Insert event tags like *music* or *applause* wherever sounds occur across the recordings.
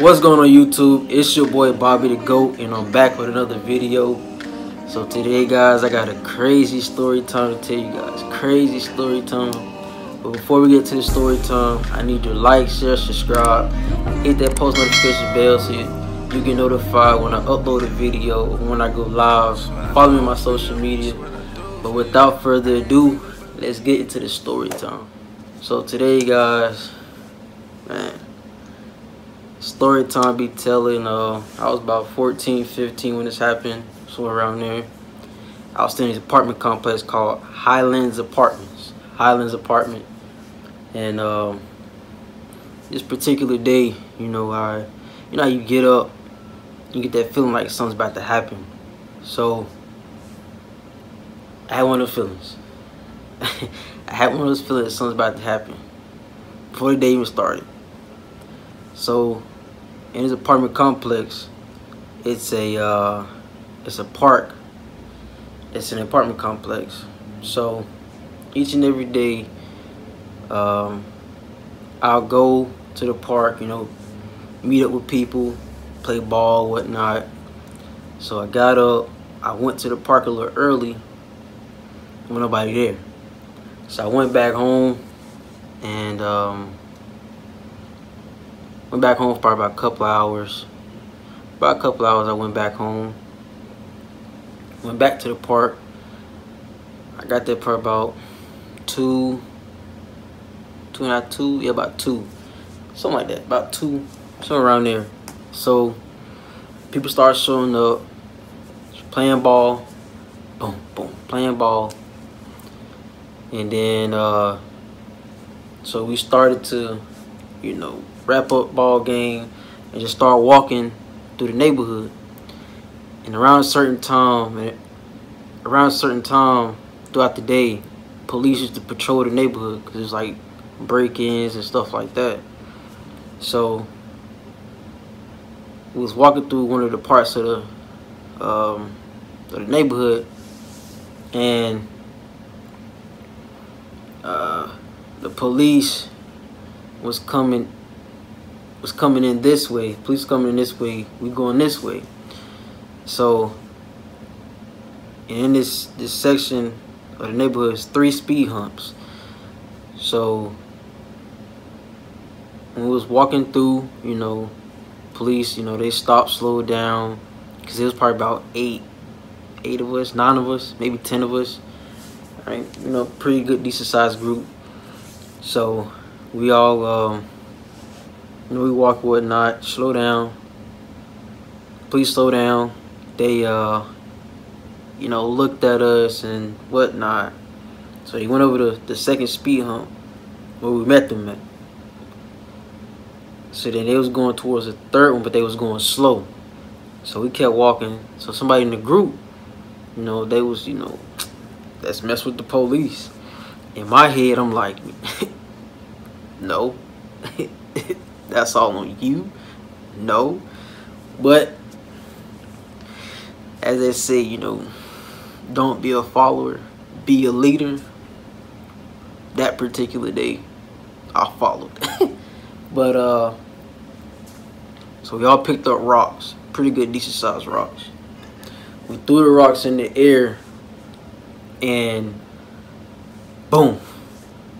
What's going on YouTube? It's your boy Bobby the GOAT and I'm back with another video. So today guys, I got a crazy story time to tell you guys. Crazy story time. But before we get to the story time, I need you to like, share, subscribe, hit that post notification bell so you, get notified when I upload a video, when I go live. Follow me on my social media. But without further ado, let's get into the story time. So today guys, man, story time be telling uh i was about 14 15 when this happened so around there. I was staying in this apartment complex called highlands apartments highlands apartment. And um this particular day you know i you know you get up you get that feeling like something's about to happen. So i had one of those feelings. *laughs* I had one of those feelings something's about to happen before the day even started. So in his apartment complex, it's a uh, it's a park. It's an apartment complex. So each and every day, um, I'll go to the park. You know, meet up with people, play ball, whatnot. So I got up. I went to the park a little early. With nobody there. So I went back home and. Um, Went back home for about a couple hours. About a couple hours, I went back home. Went back to the park. I got there for about two, two and a half, two, yeah, about two. Something like that, about two, somewhere around there. So, people start showing up, playing ball, boom, boom, playing ball. And then, uh, so we started to, you know, wrap up ball game, and just start walking through the neighborhood. And around a certain time, around a certain time throughout the day, police used to patrol the neighborhood because there's like break-ins and stuff like that. So we was walking through one of the parts of the um, of the neighborhood, and uh, the police was coming was coming in this way. Police coming in this way. We going this way. So in this this section of the neighborhood is three speed humps. So when we was walking through, you know, police, you know, they stopped, slowed down, because it was probably about eight, eight of us, nine of us, maybe ten of us. Right, you know, pretty good, decent sized group. So we all um, we walk whatnot, slow down. Please slow down. They, uh, you know, looked at us and whatnot. So he went over to the second speed hump where we met them at. So then they was going towards the third one, but they was going slow. So we kept walking. So somebody in the group, you know, they was, you know, let's mess with the police. In my head, I'm like, *laughs* no. *laughs* that's all on you. No. But as I say, you know, don't be a follower, be a leader. That particular day, I followed. *laughs* but uh so we all picked up rocks, pretty good decent sized rocks. We threw the rocks in the air and boom.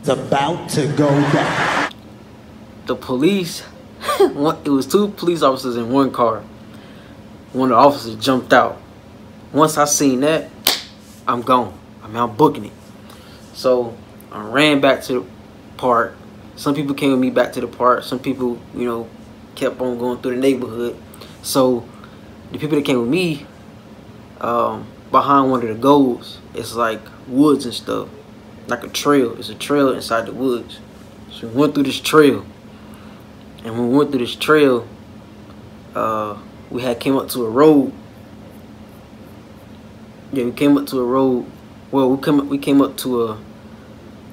It's about to go down the police, *laughs* it was two police officers in one car. One of the officers jumped out. Once I seen that, *tsk* I'm gone. I'm booking it. So I ran back to the park. Some people came with me back to the park. Some people, you know, kept on going through the neighborhood. So the people that came with me, um, behind one of the goals, it's like woods and stuff. Like a trail. It's a trail inside the woods. So we went through this trail. And when we went through this trail, uh, we had came up to a road. Yeah, we came up to a road. Well, we come we came up to a,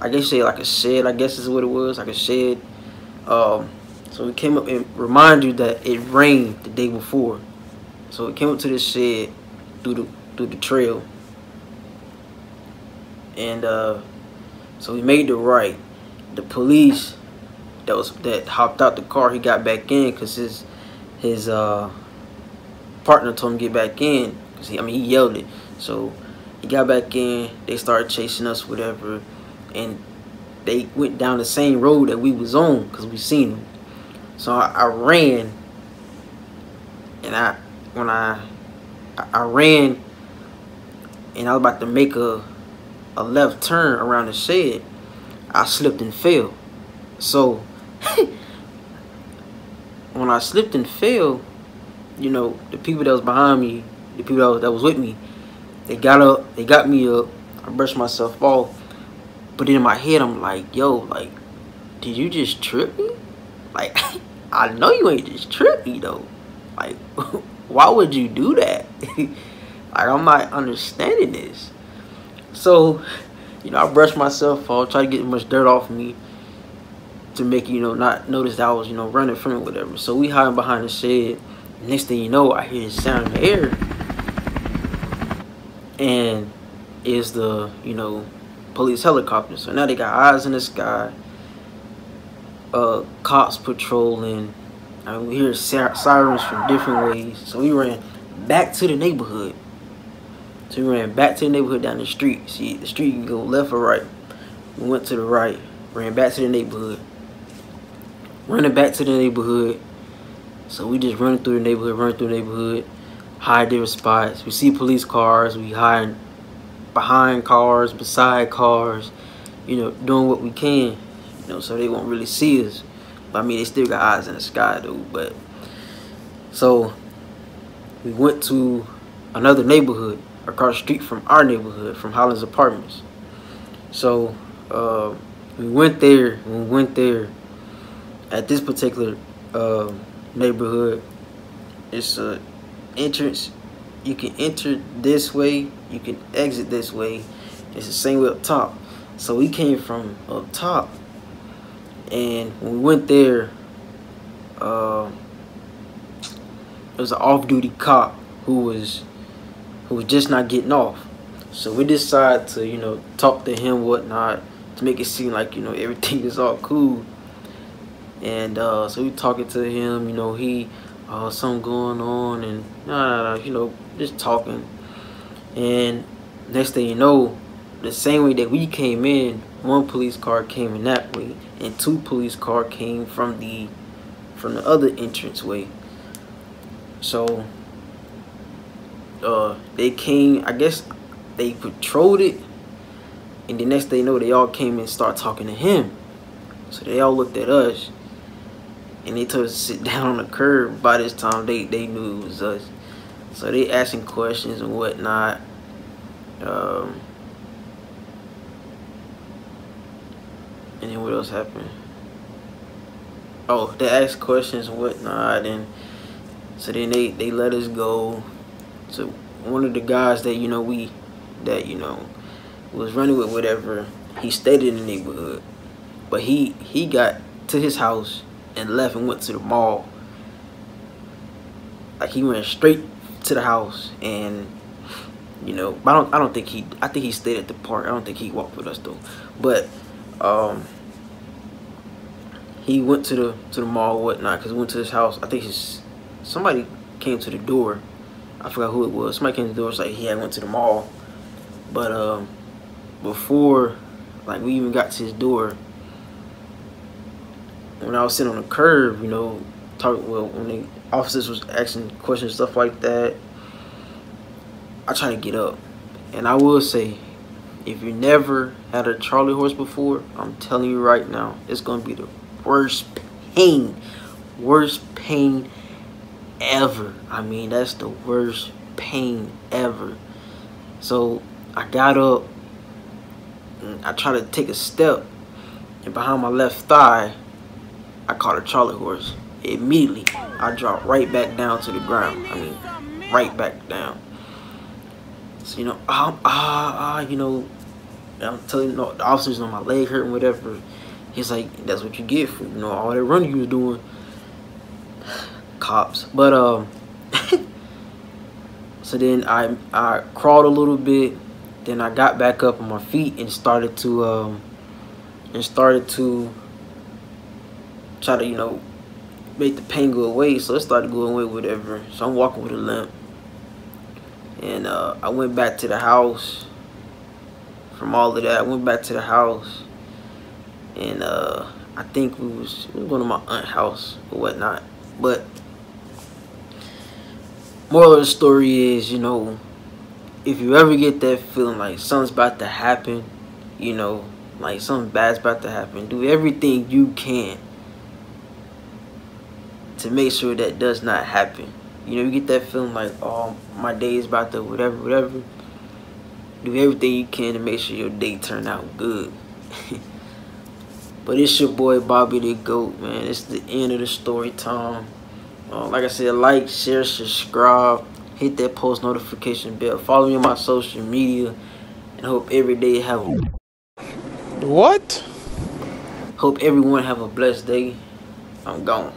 I guess say like a shed. I guess is what it was, like a shed. Um, so we came up and remind you that it rained the day before. So we came up to this shed through the through the trail. And uh, so we made the right. The police that was that hopped out the car. He got back in because his his uh, partner told him to get back in. Cause he, I mean, he yelled it. So he got back in. They started chasing us, whatever, and they went down the same road that we was on because we seen them. So I, I ran, and I when I I ran, and I was about to make a a left turn around the shed. I slipped and fell. So *laughs* when I slipped and fell, you know, the people that was behind me, the people that was, that was with me, they got up, they got me up. I brushed myself off. But in my head, I'm like, yo, like, did you just trip me? Like, *laughs* I know you ain't just trip me, though. Like, *laughs* why would you do that? like, I'm not understanding this. So, you know, I brushed myself off, try to get as much dirt off of me to make you know not notice that I was you know running from it whatever. So we hiding behind the shed. Next thing you know, I hear this sound in the air, and is the you know police helicopter. So now they got eyes in the sky. Uh, cops patrolling. I mean, we hear sirens from different ways. So we ran back to the neighborhood. So we ran back to the neighborhood down the street. See, the street you can go left or right. We went to the right, ran back to the neighborhood running back to the neighborhood. So we just running through the neighborhood, running through the neighborhood, hide different spots. We see police cars, we hide behind cars, beside cars, you know, doing what we can, you know, so they won't really see us. But I mean, they still got eyes in the sky, though. But so we went to another neighborhood across the street from our neighborhood, from Holland's Apartments. So uh, we went there. we went there, at this particular uh, neighborhood, it's a entrance. You can enter this way. You can exit this way. It's the same way up top. So we came from up top, and we went there, uh, there was an off-duty cop who was who was just not getting off. So we decided to, you know, talk to him, whatnot, to make it seem like, you know, *laughs* everything is all cool and uh, so we talking to him you know he uh, something going on and uh, you know just talking. And next thing you know the same way that we came in one police car came in that way and two police car came from the from the other entrance way. So uh they came i guess they patrolled it and the next thing you know they all came and start talking to him. So they all looked at us and they told us to sit *laughs* down on the curb. By this time, they, they knew it was us. So they asking questions and whatnot. Um, and then what else happened? Oh, they asked questions and whatnot, and so then they they let us go. So one of the guys that you know we that you know was running with whatever he stayed in the neighborhood, but he he got to his house and left and went to the mall. Like he went straight to the house and you know, I don't I don't think he I think he stayed at the park. I don't think he walked with us though. But um he went to the to the mall or whatnot because went to his house. I think his somebody came to the door. I forgot who it was. Somebody came to the door. It's like he had went to the mall, but um, before like we even got to his door, when I was sitting on the curb, you know, talk well when the officers was asking questions stuff like that, I try to get up. And I will say, if you never had a Charlie horse before, I'm telling you right now, it's gonna be the worst pain, worst pain ever. I mean, that's the worst pain ever. So I got up, I tried to take a step, and behind my left thigh, I caught a Charlie horse. Immediately, I dropped right back down to the ground. I mean, right back down. So, you know, ah, ah, ah, you know, I'm telling you, know, the officers on my leg hurting, whatever. He's like, that's what you get for, you know, all that running you was doing. *sighs* Cops. But, um, *laughs* so then I, I crawled a little bit. Then I got back up on my feet and started to, um, and started to try to, you know, make the pain go away. So it started going away, whatever. So I'm walking with a limp. And uh, I went back to the house. From all of that, I went back to the house. And uh, I think we was, we was going to my aunt's house or whatnot. But moral of the story is, you know, if you ever get that feeling like something's about to happen, you know, like something bad's about to happen, do everything you can to make sure that does not happen. You know, you get that feeling like, oh, my day is about to whatever, whatever. Do everything you can to make sure your day turn out good. *laughs* but it's your boy Bobby the Goat, man. It's the end of the story time. Uh, like I said, like, share, subscribe, hit that post notification bell, follow me on my social media, and hope every day have a what? Hope everyone have a blessed day. I'm gone.